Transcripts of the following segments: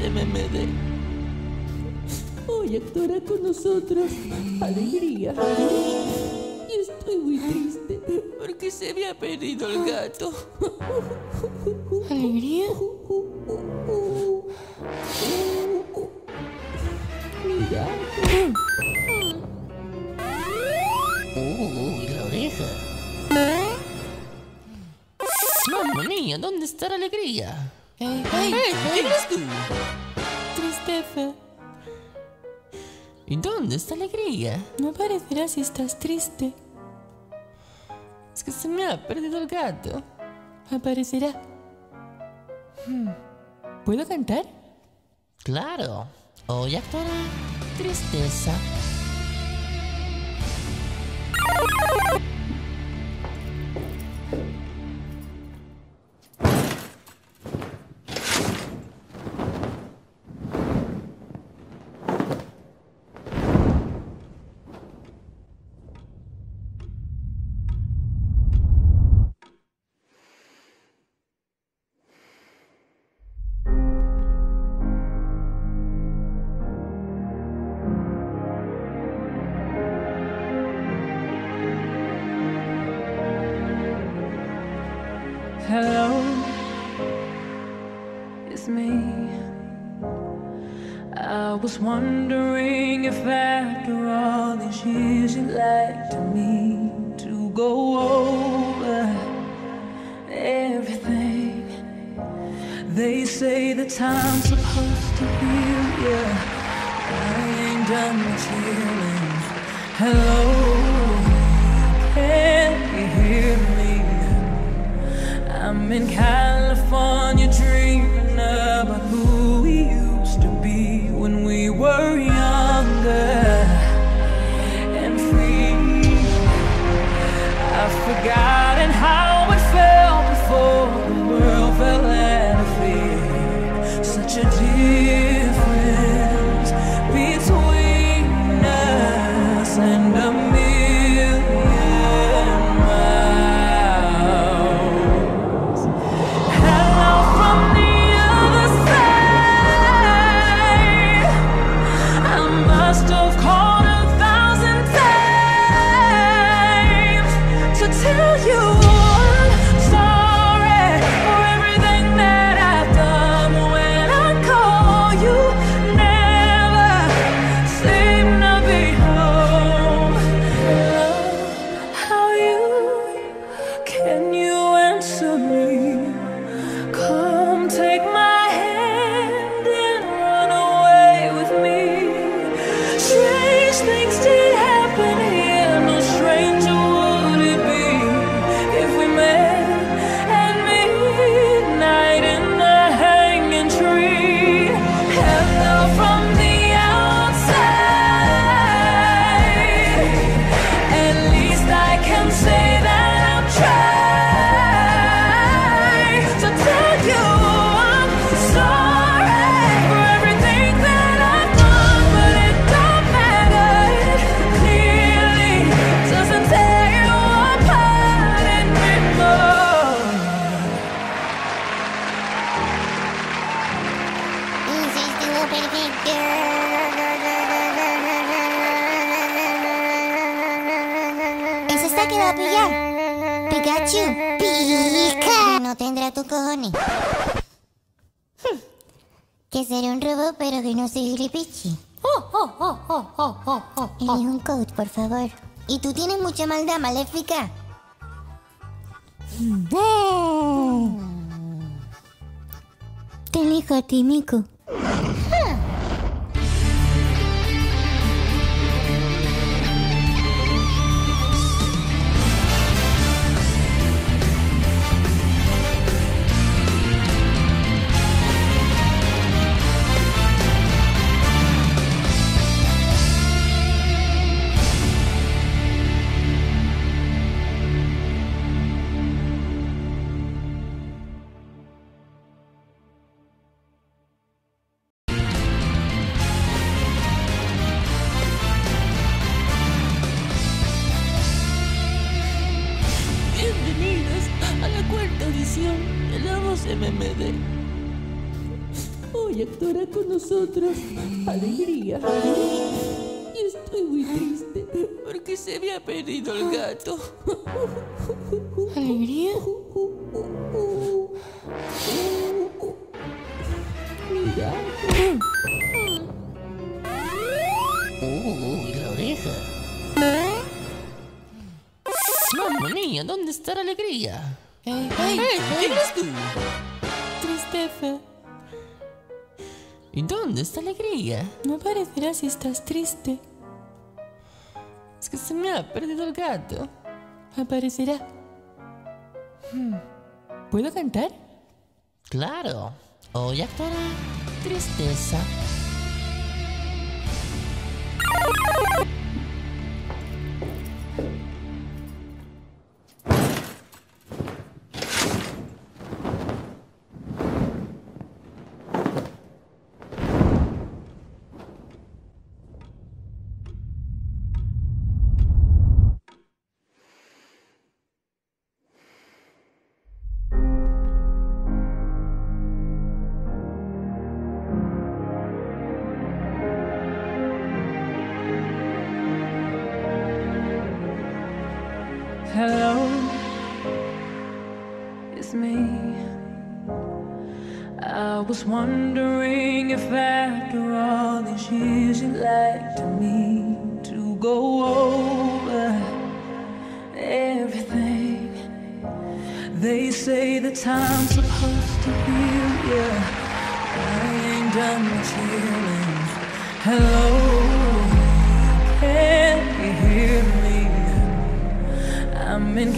MMD. Hoy actuará con nosotros Alegría. Y estoy muy triste porque se me ha perdido el gato. ¿Alegría? Mi gato. Uy, la oreja. Mamma mía, ¿dónde está la alegría? ¡Ey, ey! ¡Ey! ¿Quién eres tú? Tristeza. ¿Y dónde está la alegría? No parecerá si estás triste. Es que se me ha perdido el gato. Aparecerá. Hmm. ¿Puedo cantar? Claro, hoy actuará tristeza. Hello, it's me. I was wondering if after all these years you'd like to me to go over everything. They say the time's supposed to heal you. I ain't done much healing. Hello, can you hear me? humankind. Tell you Pikachu, pica. No tendrá tu cojones. Hmm. Que será un robot, pero que no soy gripichi. Elige un code, por favor. Y tú tienes mucha maldad maléfica. Te elijo a ti, Miku. Audición de la voz MMD. Hoy actuará con nosotros. Alegría. Y estoy muy triste porque se me ha perdido el gato. ¿Alegría? Mira. Uy, la oreja. Mamma mía, ¿dónde está la alegría? ¡Ey, ey! ¡Hey! ¿Quién eres tú? Tristefe. ¿Y dónde está la alegría? No aparecerá si estás triste. Es que se me ha perdido el gato. Aparecerá. Hmm. ¿Puedo cantar? Claro, hoy actuará tristeza. Me. I was wondering if after all these years you'd like to me to go over everything. They say the time's supposed to heal, yeah. I ain't done much healing. Hello, can you hear me? I'm in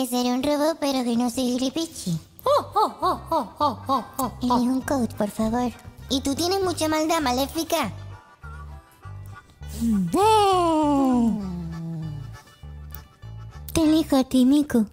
Que será un robot, pero que no se gripichi. Elige un coach, por favor. Y tú tienes mucha maldad maléfica. Te elijo a ti, Miku.